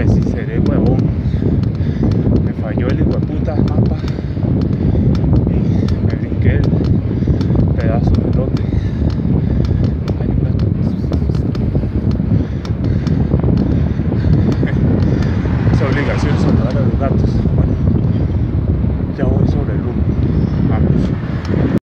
Que si seré huevón. Me falló el hijo de puta mapa. Y me brinqué el pedazo de lote. Hay un gato. Es obligación salvar a los gatos.